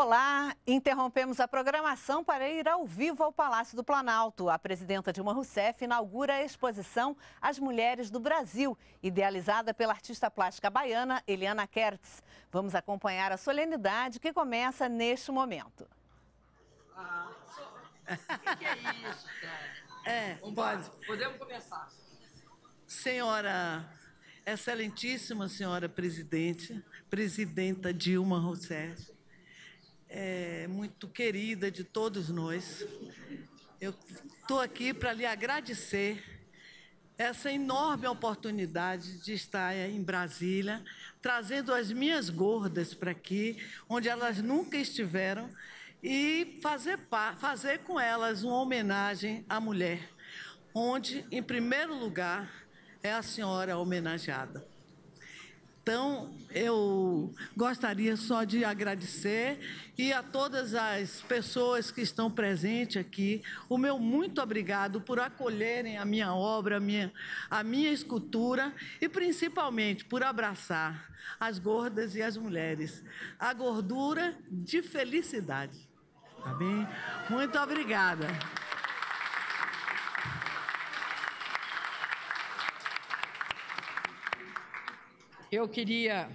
Olá, interrompemos a programação para ir ao vivo ao Palácio do Planalto. A presidenta Dilma Rousseff inaugura a exposição As Mulheres do Brasil, idealizada pela artista plástica baiana Eliana Kertz. Vamos acompanhar a solenidade que começa neste momento. Ah, o que, é isso, cara? É, pode. Podemos começar. Senhora, excelentíssima senhora presidente, presidenta Dilma Rousseff, é, muito querida de todos nós. Eu estou aqui para lhe agradecer essa enorme oportunidade de estar em Brasília, trazendo as minhas gordas para aqui, onde elas nunca estiveram, e fazer, fazer com elas uma homenagem à mulher, onde, em primeiro lugar, é a senhora homenageada. Então, eu gostaria só de agradecer e a todas as pessoas que estão presentes aqui, o meu muito obrigado por acolherem a minha obra, a minha, a minha escultura e principalmente por abraçar as gordas e as mulheres. A gordura de felicidade. Tá bem? Muito obrigada. Eu queria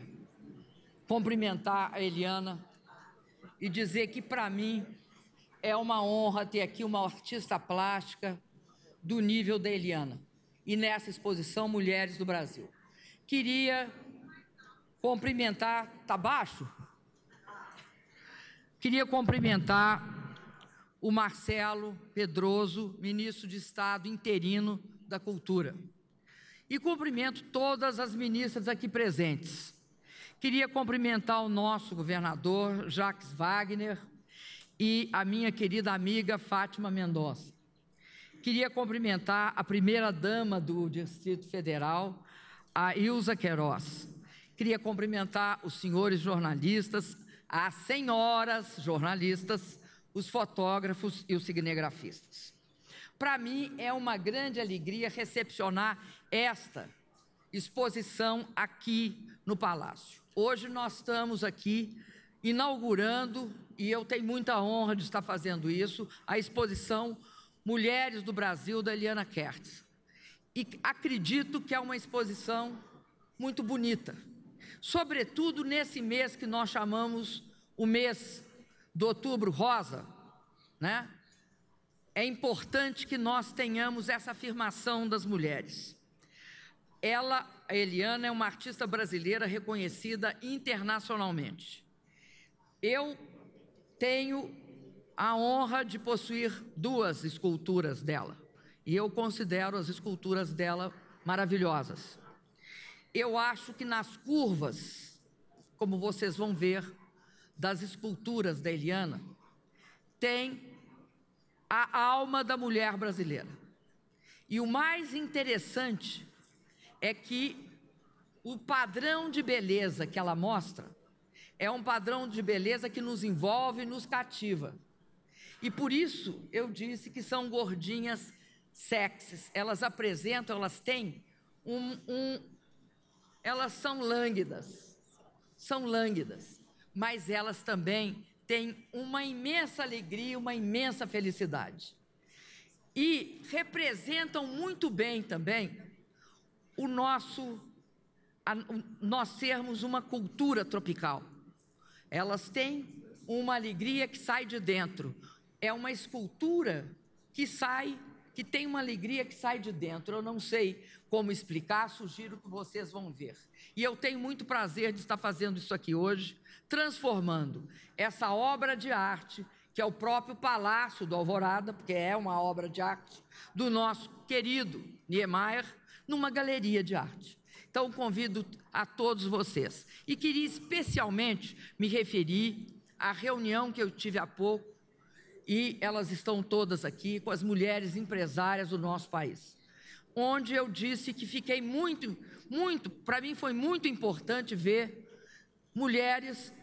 cumprimentar a Eliana e dizer que, para mim, é uma honra ter aqui uma artista plástica do nível da Eliana e nessa exposição Mulheres do Brasil. Queria cumprimentar. Está baixo? Queria cumprimentar o Marcelo Pedroso, ministro de Estado interino da Cultura e cumprimento todas as ministras aqui presentes. Queria cumprimentar o nosso governador, Jacques Wagner, e a minha querida amiga Fátima Mendonça. Queria cumprimentar a primeira-dama do Distrito Federal, a Ilza Queiroz. Queria cumprimentar os senhores jornalistas, as senhoras jornalistas, os fotógrafos e os cinegrafistas. Para mim é uma grande alegria recepcionar esta exposição aqui no Palácio. Hoje nós estamos aqui inaugurando, e eu tenho muita honra de estar fazendo isso, a exposição Mulheres do Brasil da Eliana Kertz. E acredito que é uma exposição muito bonita, sobretudo nesse mês que nós chamamos o mês do Outubro Rosa, né? É importante que nós tenhamos essa afirmação das mulheres. Ela, a Eliana, é uma artista brasileira reconhecida internacionalmente. Eu tenho a honra de possuir duas esculturas dela, e eu considero as esculturas dela maravilhosas. Eu acho que nas curvas, como vocês vão ver, das esculturas da Eliana, tem a alma da mulher brasileira. E o mais interessante é que o padrão de beleza que ela mostra é um padrão de beleza que nos envolve e nos cativa. E por isso eu disse que são gordinhas sexys. Elas apresentam, elas têm um, um elas são lânguidas, são lânguidas, mas elas também têm uma imensa alegria, uma imensa felicidade. E representam muito bem também o nosso a, nós sermos uma cultura tropical. Elas têm uma alegria que sai de dentro. É uma escultura que sai, que tem uma alegria que sai de dentro. Eu não sei como explicar, sugiro que vocês vão ver. E eu tenho muito prazer de estar fazendo isso aqui hoje, transformando essa obra de arte, que é o próprio Palácio do Alvorada, porque é uma obra de arte, do nosso querido Niemeyer, numa galeria de arte. Então, convido a todos vocês. E queria especialmente me referir à reunião que eu tive há pouco, e elas estão todas aqui, com as mulheres empresárias do nosso país. Onde eu disse que fiquei muito, muito, para mim foi muito importante ver mulheres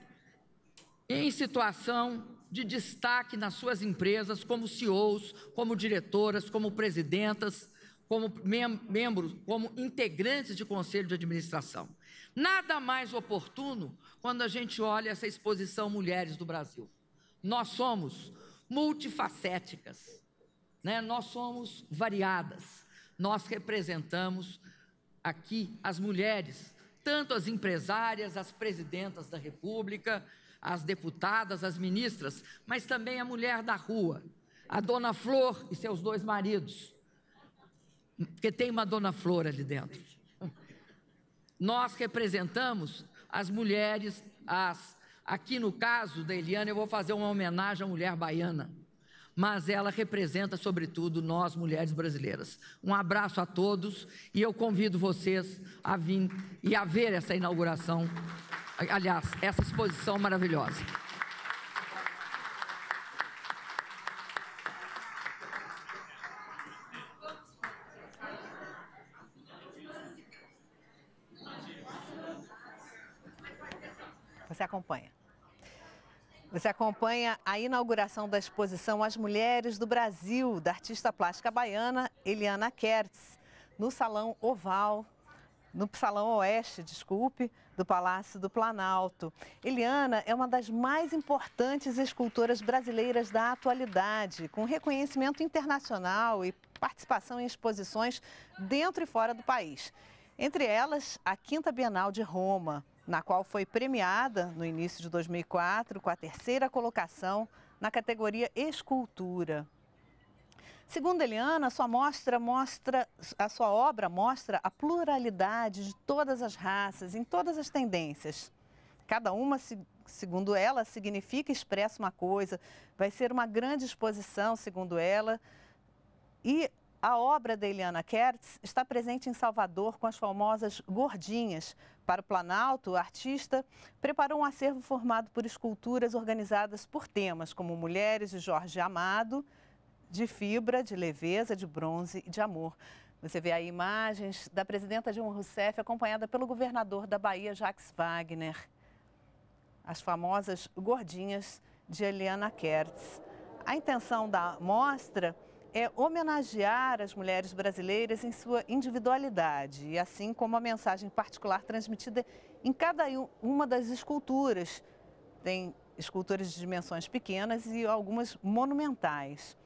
em situação de destaque nas suas empresas, como CEOs, como diretoras, como presidentas, como mem membros, como integrantes de conselho de administração. Nada mais oportuno quando a gente olha essa exposição Mulheres do Brasil. Nós somos multifacéticas, né? nós somos variadas, nós representamos aqui as mulheres, tanto as empresárias, as presidentas da República, as deputadas, as ministras, mas também a mulher da rua, a dona Flor e seus dois maridos, porque tem uma dona Flor ali dentro. Nós representamos as mulheres, as aqui no caso da Eliana eu vou fazer uma homenagem à mulher baiana, mas ela representa sobretudo nós mulheres brasileiras. Um abraço a todos e eu convido vocês a vir e a ver essa inauguração, aliás, essa exposição maravilhosa. Acompanha. Você acompanha a inauguração da exposição As Mulheres do Brasil, da artista plástica baiana Eliana Kertz, no Salão Oval, no Salão Oeste, desculpe, do Palácio do Planalto. Eliana é uma das mais importantes escultoras brasileiras da atualidade, com reconhecimento internacional e participação em exposições dentro e fora do país. Entre elas, a Quinta Bienal de Roma, na qual foi premiada no início de 2004 com a terceira colocação na categoria Escultura. Segundo Eliana, a sua mostra mostra a sua obra mostra a pluralidade de todas as raças, em todas as tendências. Cada uma, segundo ela, significa e expressa uma coisa. Vai ser uma grande exposição, segundo ela. E a obra da Eliana Kertz está presente em Salvador com as famosas Gordinhas. Para o Planalto, o artista preparou um acervo formado por esculturas organizadas por temas como Mulheres de Jorge Amado, de fibra, de leveza, de bronze e de amor. Você vê aí imagens da presidenta Dilma Rousseff acompanhada pelo governador da Bahia, Jacques Wagner. As famosas Gordinhas de Eliana Kertz. A intenção da mostra é homenagear as mulheres brasileiras em sua individualidade, e assim como a mensagem particular transmitida em cada uma das esculturas. Tem esculturas de dimensões pequenas e algumas monumentais.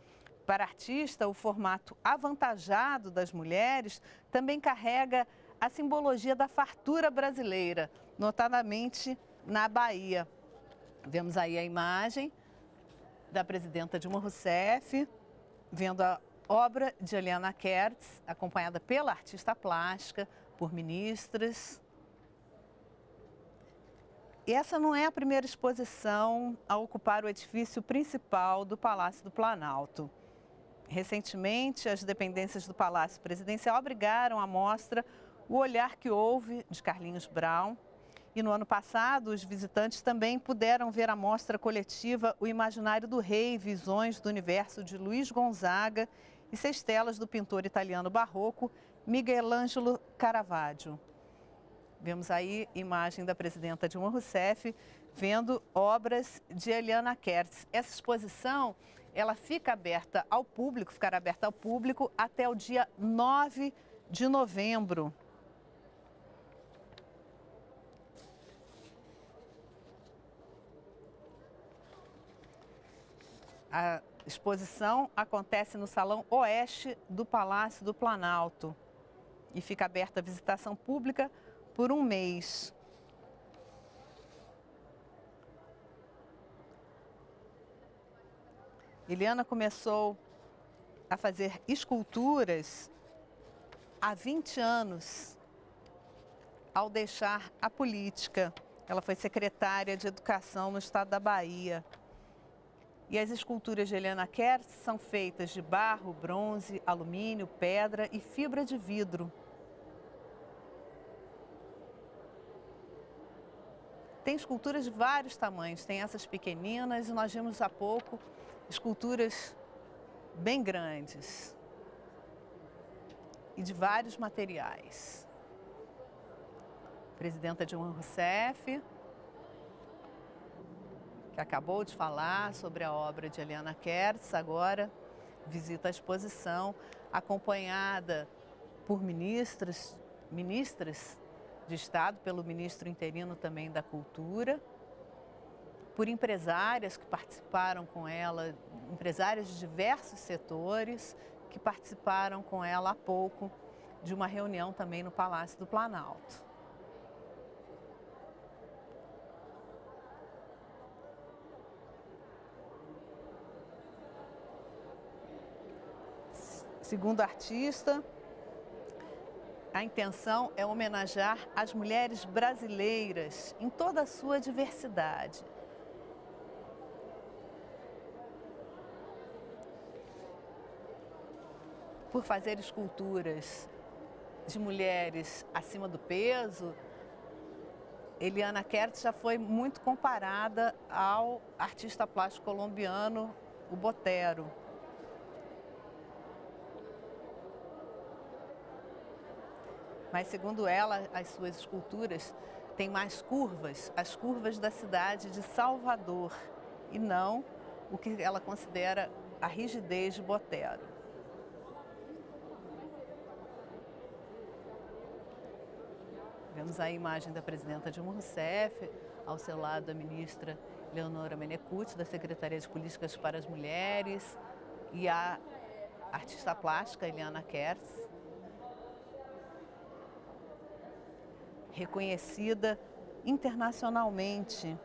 Para artista, o formato avantajado das mulheres também carrega a simbologia da fartura brasileira, notadamente na Bahia. Vemos aí a imagem da presidenta Dilma Rousseff, vendo a obra de Eliana Kertz, acompanhada pela artista plástica, por ministras. E essa não é a primeira exposição a ocupar o edifício principal do Palácio do Planalto. Recentemente, as dependências do Palácio Presidencial abrigaram a mostra O Olhar que Houve, de Carlinhos Brown, e no ano passado, os visitantes também puderam ver a mostra coletiva O Imaginário do Rei, Visões do Universo de Luiz Gonzaga e seis telas do pintor italiano barroco Michelangelo Caravaggio. Vemos aí imagem da presidenta Dilma Rousseff vendo obras de Eliana Kertz. Essa exposição, ela fica aberta ao público, ficará aberta ao público até o dia 9 de novembro. A exposição acontece no Salão Oeste do Palácio do Planalto e fica aberta a visitação pública por um mês. Eliana começou a fazer esculturas há 20 anos, ao deixar a política. Ela foi secretária de Educação no estado da Bahia. E as esculturas de Helena Kerr são feitas de barro, bronze, alumínio, pedra e fibra de vidro. Tem esculturas de vários tamanhos, tem essas pequeninas e nós vimos há pouco esculturas bem grandes e de vários materiais. Presidenta Dilma Rousseff, que acabou de falar sobre a obra de Eliana Kertz, agora visita a exposição, acompanhada por ministros, ministras de Estado, pelo ministro interino também da Cultura, por empresárias que participaram com ela, empresárias de diversos setores que participaram com ela há pouco de uma reunião também no Palácio do Planalto. Segundo a artista, a intenção é homenagear as mulheres brasileiras em toda a sua diversidade. Por fazer esculturas de mulheres acima do peso, Eliana Kertz já foi muito comparada ao artista plástico colombiano, o Botero. Mas, segundo ela, as suas esculturas têm mais curvas, as curvas da cidade de Salvador, e não o que ela considera a rigidez de Botero. Vemos a imagem da presidenta Dilma Rousseff, ao seu lado a ministra Leonora Menecute, da Secretaria de Políticas para as Mulheres, e a artista plástica Eliana Kertz, reconhecida internacionalmente.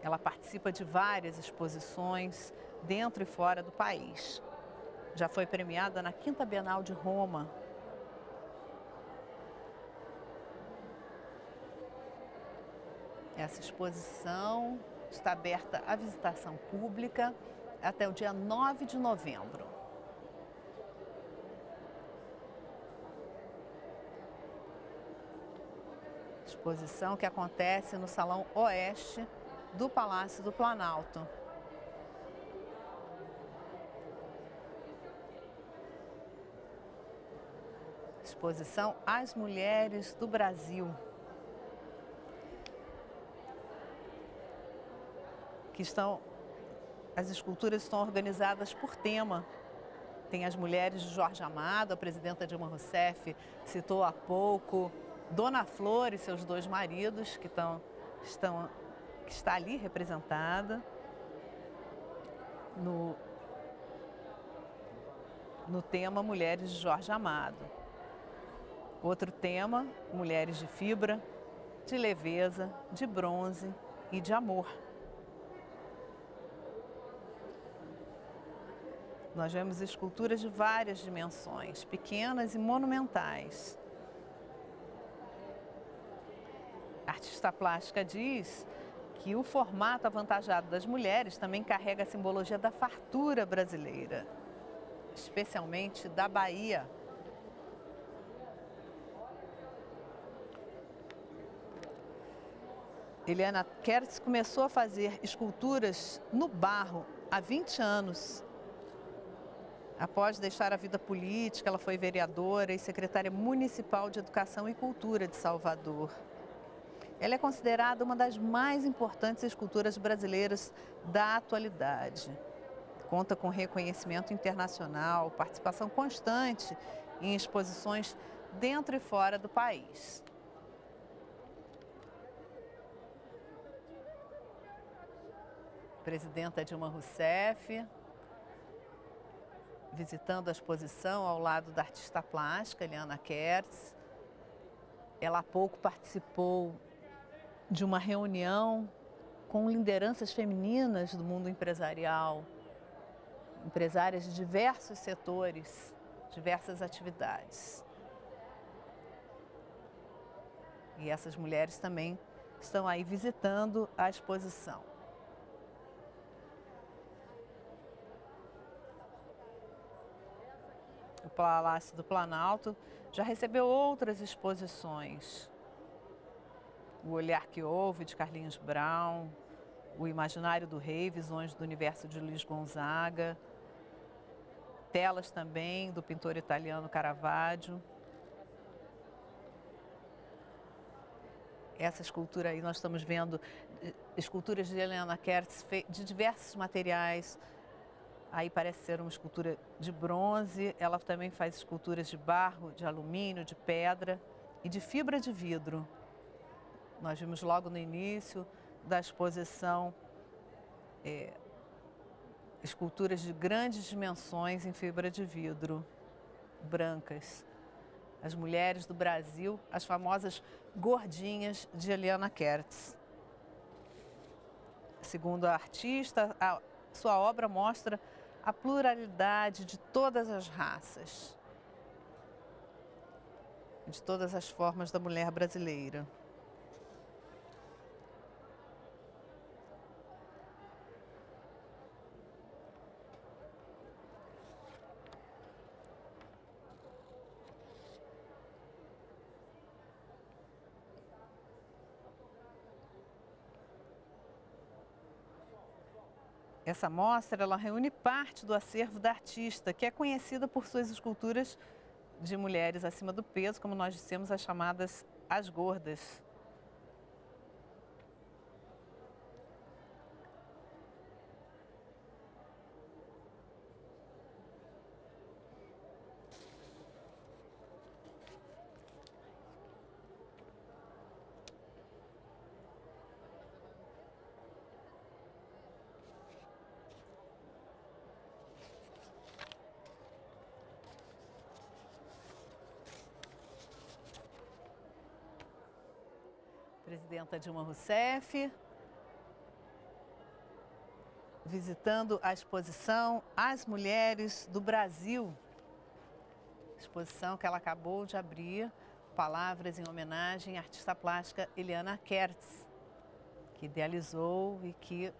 Ela participa de várias exposições dentro e fora do país. Já foi premiada na Quinta Bienal de Roma. Essa exposição está aberta à visitação pública até o dia 9 de novembro. Exposição que acontece no Salão Oeste do Palácio do Planalto. Exposição As Mulheres do Brasil. Que estão as esculturas estão organizadas por tema. Tem as mulheres de Jorge Amado, a presidenta Dilma Rousseff citou há pouco, Dona Flor e seus dois maridos, que, estão, estão, que está ali representada no, no tema Mulheres de Jorge Amado. Outro tema, Mulheres de Fibra, de Leveza, de Bronze e de Amor. Nós vemos esculturas de várias dimensões, pequenas e monumentais. A artista plástica diz que o formato avantajado das mulheres também carrega a simbologia da fartura brasileira, especialmente da Bahia. Eliana Kertz começou a fazer esculturas no barro há 20 anos. Após deixar a vida política, ela foi vereadora e secretária municipal de Educação e Cultura de Salvador. Ela é considerada uma das mais importantes esculturas brasileiras da atualidade. Conta com reconhecimento internacional, participação constante em exposições dentro e fora do país. Presidenta Dilma Rousseff, visitando a exposição ao lado da artista plástica Eliana Kertz. Ela há pouco participou de uma reunião com lideranças femininas do mundo empresarial, empresárias de diversos setores, diversas atividades. E essas mulheres também estão aí visitando a exposição. O Palácio do Planalto já recebeu outras exposições o Olhar que Houve, de Carlinhos Brown, O Imaginário do Rei, Visões do Universo de Luiz Gonzaga, telas também do pintor italiano Caravaggio. Essa escultura aí, nós estamos vendo eh, esculturas de Helena Kertz de diversos materiais, Aí parece ser uma escultura de bronze. Ela também faz esculturas de barro, de alumínio, de pedra e de fibra de vidro. Nós vimos logo no início da exposição é, esculturas de grandes dimensões em fibra de vidro, brancas. As mulheres do Brasil, as famosas gordinhas de Eliana Kertz. Segundo a artista, a sua obra mostra a pluralidade de todas as raças, de todas as formas da mulher brasileira. Essa mostra ela reúne parte do acervo da artista, que é conhecida por suas esculturas de mulheres acima do peso, como nós dissemos, as chamadas as gordas. Presidenta Dilma Rousseff, visitando a exposição As Mulheres do Brasil. Exposição que ela acabou de abrir, palavras em homenagem à artista plástica Eliana Kertz, que idealizou e que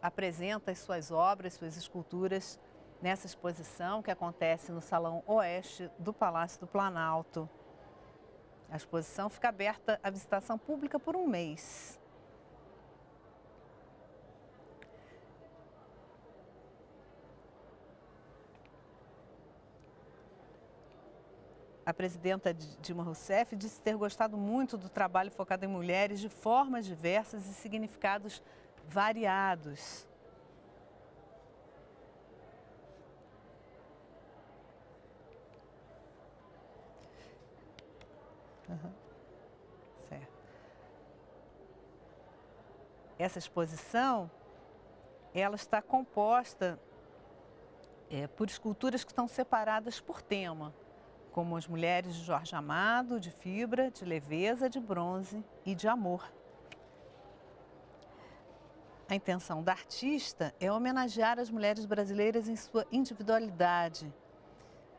apresenta as suas obras, suas esculturas nessa exposição que acontece no Salão Oeste do Palácio do Planalto. A exposição fica aberta à visitação pública por um mês. A presidenta Dilma Rousseff disse ter gostado muito do trabalho focado em mulheres de formas diversas e significados variados. Uhum. Certo. Essa exposição, ela está composta é, por esculturas que estão separadas por tema, como as mulheres de Jorge Amado, de fibra, de leveza, de bronze e de amor. A intenção da artista é homenagear as mulheres brasileiras em sua individualidade,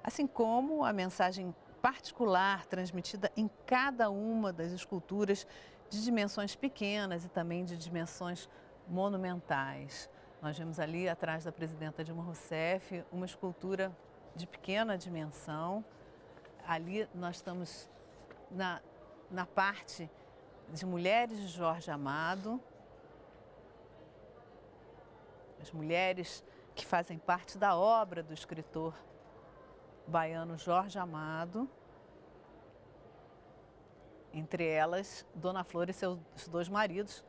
assim como a mensagem particular transmitida em cada uma das esculturas de dimensões pequenas e também de dimensões monumentais. Nós vemos ali atrás da presidenta Dilma Rousseff uma escultura de pequena dimensão. Ali nós estamos na, na parte de mulheres de Jorge Amado, as mulheres que fazem parte da obra do escritor baiano Jorge Amado. Entre elas, Dona Flor e seus dois maridos,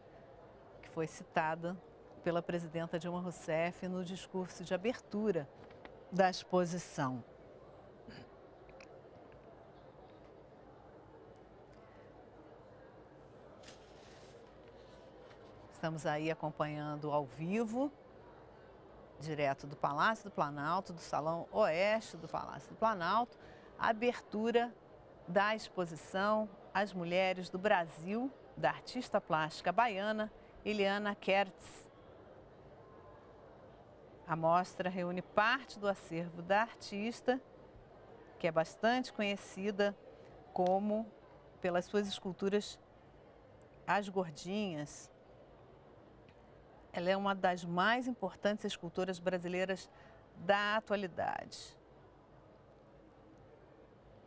que foi citada pela presidenta Dilma Rousseff no discurso de abertura da exposição. Estamos aí acompanhando ao vivo direto do Palácio do Planalto, do Salão Oeste do Palácio do Planalto, a abertura da exposição As Mulheres do Brasil, da artista plástica baiana Eliana Kertz. A mostra reúne parte do acervo da artista, que é bastante conhecida como pelas suas esculturas As Gordinhas, ela é uma das mais importantes escultoras brasileiras da atualidade.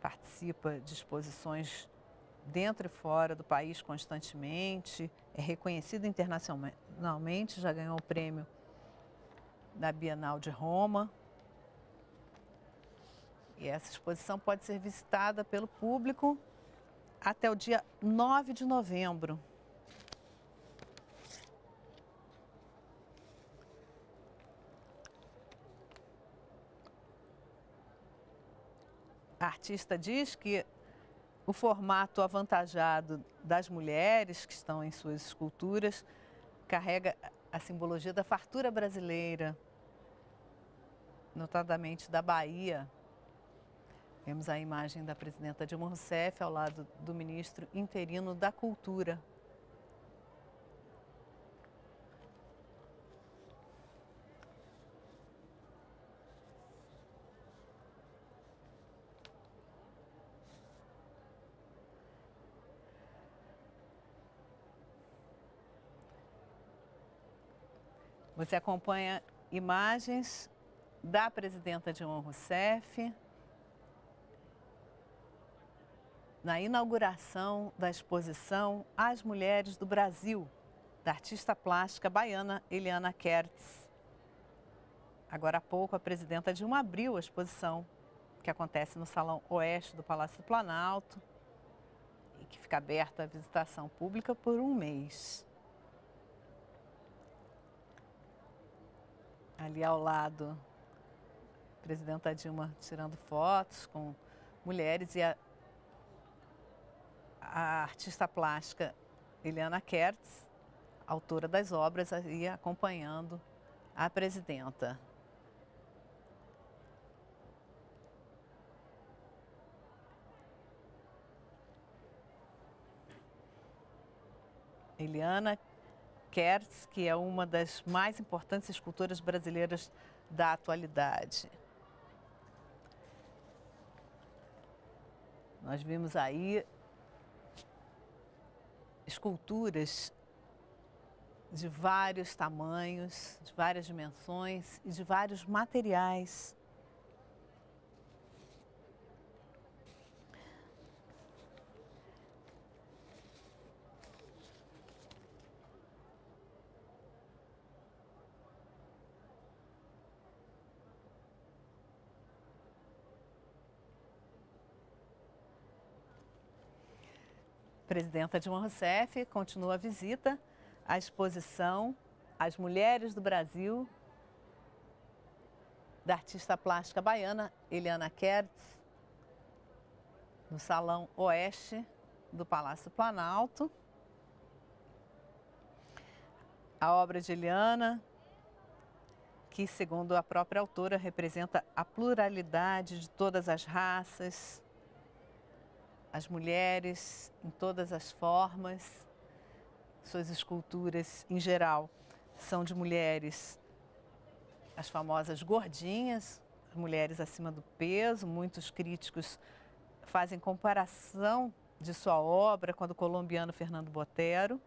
Participa de exposições dentro e fora do país constantemente, é reconhecida internacionalmente, já ganhou o prêmio da Bienal de Roma. E essa exposição pode ser visitada pelo público até o dia 9 de novembro. Artista diz que o formato avantajado das mulheres que estão em suas esculturas carrega a simbologia da fartura brasileira, notadamente da Bahia. Vemos a imagem da presidenta Dilma Rousseff ao lado do ministro interino da Cultura. Você acompanha imagens da presidenta Dilma Rousseff na inauguração da exposição As Mulheres do Brasil, da artista plástica baiana Eliana Kertz. Agora há pouco, a presidenta Dilma abriu a exposição, que acontece no Salão Oeste do Palácio do Planalto e que fica aberta à visitação pública por um mês. Ali ao lado, a presidenta Dilma tirando fotos com mulheres e a, a artista plástica Eliana Kertz, autora das obras, aí acompanhando a presidenta. Eliana Kertz, que é uma das mais importantes escultoras brasileiras da atualidade. Nós vimos aí esculturas de vários tamanhos, de várias dimensões e de vários materiais. Presidenta Dilma Rousseff continua a visita à exposição As Mulheres do Brasil, da artista plástica baiana Eliana Kertz, no Salão Oeste do Palácio Planalto. A obra de Eliana, que, segundo a própria autora, representa a pluralidade de todas as raças, as mulheres em todas as formas. Suas esculturas, em geral, são de mulheres, as famosas gordinhas, mulheres acima do peso. Muitos críticos fazem comparação de sua obra com a do colombiano Fernando Botero.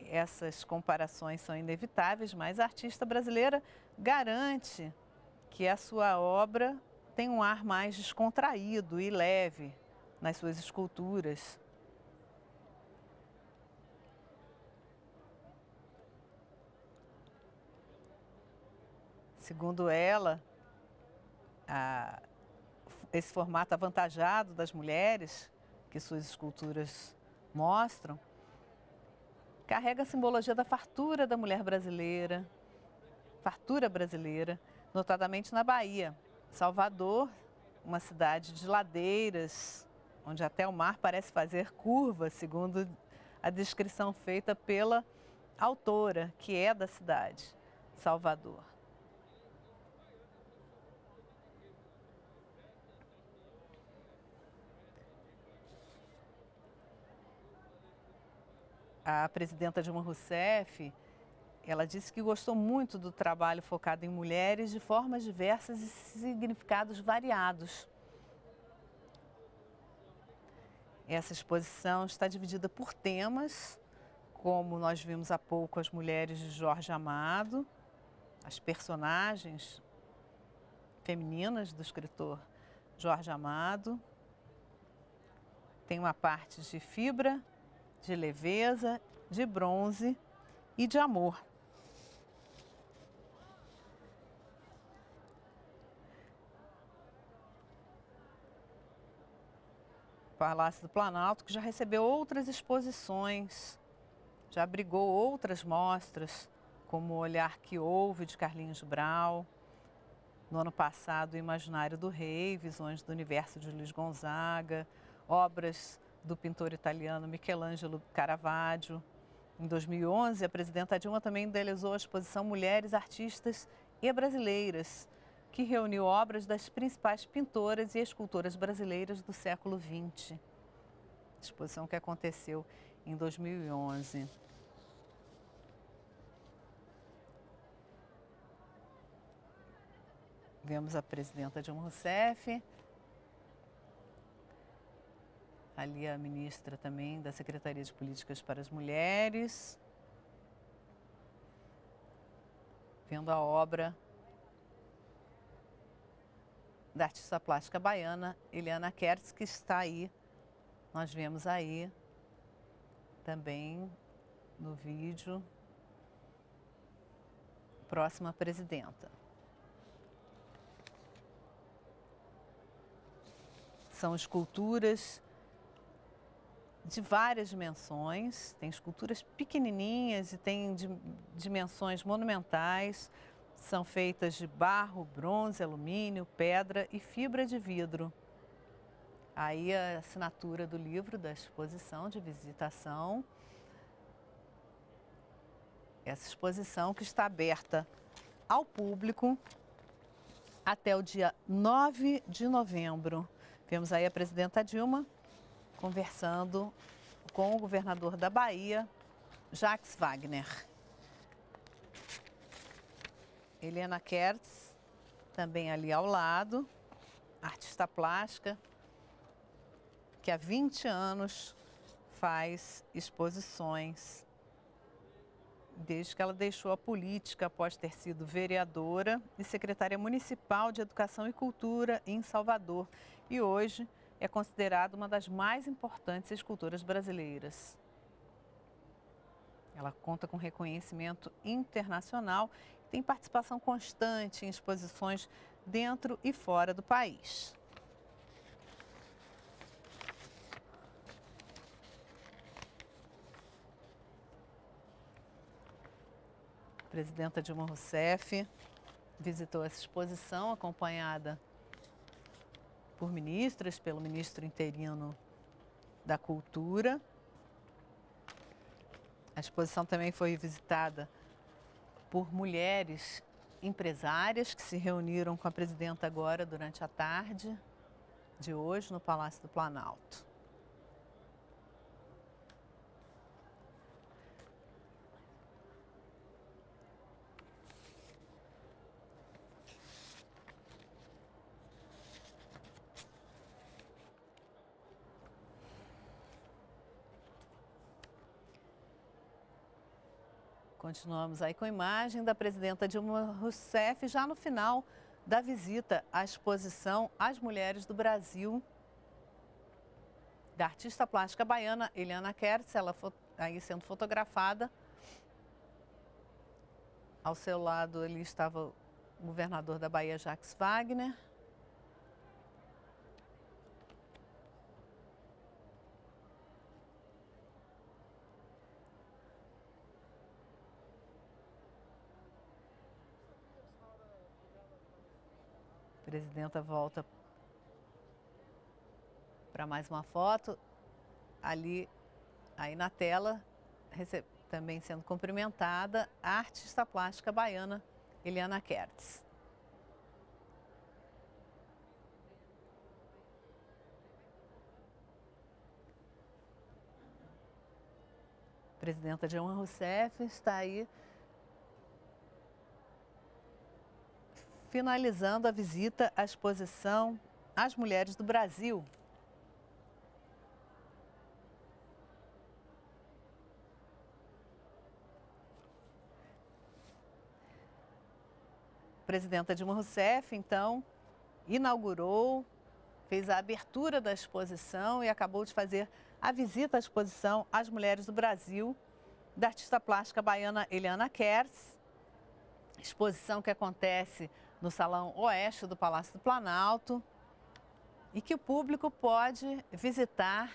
Essas comparações são inevitáveis, mas a artista brasileira garante que a sua obra tem um ar mais descontraído e leve nas suas esculturas. Segundo ela, a, esse formato avantajado das mulheres, que suas esculturas mostram, carrega a simbologia da fartura da mulher brasileira, fartura brasileira, notadamente na Bahia. Salvador, uma cidade de ladeiras, onde até o mar parece fazer curva, segundo a descrição feita pela autora, que é da cidade, Salvador. A presidenta Dilma Rousseff ela disse que gostou muito do trabalho focado em mulheres de formas diversas e significados variados. Essa exposição está dividida por temas, como nós vimos há pouco as mulheres de Jorge Amado, as personagens femininas do escritor Jorge Amado. Tem uma parte de fibra, de leveza, de bronze e de amor. Palácio do Planalto, que já recebeu outras exposições, já abrigou outras mostras, como O Olhar que Houve, de Carlinhos Brau. no ano passado, o Imaginário do Rei, Visões do Universo de Luiz Gonzaga, obras do pintor italiano Michelangelo Caravaggio. Em 2011, a presidenta Dilma também idealizou a exposição Mulheres Artistas e Brasileiras, que reuniu obras das principais pintoras e escultoras brasileiras do século XX. Exposição que aconteceu em 2011. Vemos a presidenta Dilma Rousseff. Ali a ministra também da Secretaria de Políticas para as Mulheres. Vendo a obra da artista plástica baiana Eliana Kertz, que está aí. Nós vemos aí também no vídeo. Próxima presidenta. São esculturas de várias dimensões, tem esculturas pequenininhas e tem dimensões monumentais. São feitas de barro, bronze, alumínio, pedra e fibra de vidro. Aí a assinatura do livro da exposição de visitação. Essa exposição que está aberta ao público até o dia 9 de novembro. Temos aí a presidenta Dilma conversando com o governador da Bahia, Jacques Wagner. Helena Kertz, também ali ao lado, artista plástica, que há 20 anos faz exposições. Desde que ela deixou a política após ter sido vereadora e secretária municipal de Educação e Cultura em Salvador. E hoje é considerada uma das mais importantes escultoras brasileiras. Ela conta com reconhecimento internacional tem participação constante em exposições dentro e fora do país. A presidenta Dilma Rousseff visitou essa exposição acompanhada por ministras, pelo ministro interino da Cultura. A exposição também foi visitada por mulheres empresárias que se reuniram com a presidenta agora durante a tarde de hoje no Palácio do Planalto. Continuamos aí com a imagem da presidenta Dilma Rousseff já no final da visita à exposição As Mulheres do Brasil da artista plástica baiana Eliana Kertz, ela aí sendo fotografada. Ao seu lado ali estava o governador da Bahia, Jacques Wagner. Presidenta volta para mais uma foto. Ali, aí na tela, também sendo cumprimentada, a artista plástica baiana Eliana Kertz. presidenta Dilma Rousseff está aí finalizando a visita à exposição As Mulheres do Brasil. A presidenta Dilma Rousseff, então, inaugurou, fez a abertura da exposição e acabou de fazer a visita à exposição As Mulheres do Brasil, da artista plástica baiana Eliana Kers. Exposição que acontece no Salão Oeste do Palácio do Planalto e que o público pode visitar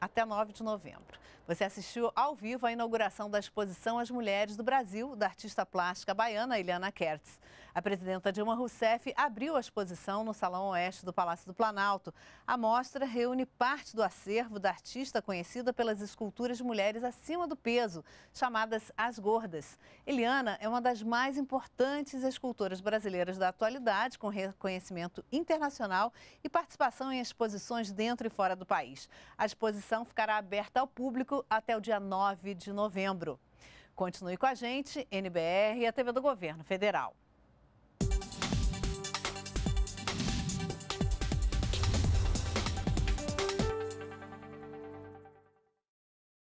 até 9 de novembro. Você assistiu ao vivo a inauguração da exposição As Mulheres do Brasil, da artista plástica baiana Eliana Kertz. A presidenta Dilma Rousseff abriu a exposição no Salão Oeste do Palácio do Planalto. A mostra reúne parte do acervo da artista conhecida pelas esculturas de mulheres acima do peso, chamadas As Gordas. Eliana é uma das mais importantes escultoras brasileiras da atualidade, com reconhecimento internacional e participação em exposições dentro e fora do país. A exposição ficará aberta ao público até o dia 9 de novembro. Continue com a gente, NBR e a TV do Governo Federal.